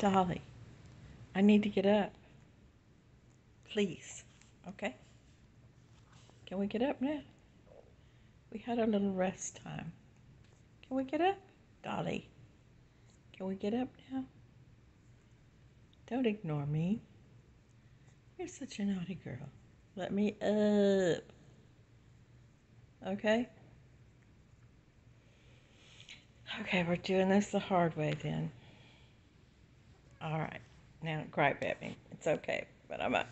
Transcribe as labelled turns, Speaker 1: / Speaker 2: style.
Speaker 1: Dolly, I need to get up. Please. Okay? Can we get up now? We had a little rest time. Can we get up? Dolly, can we get up now? Don't ignore me. You're such a naughty girl. Let me up. Okay? Okay, we're doing this the hard way then. All right. Now, gripe at me. It's okay, but I'm up.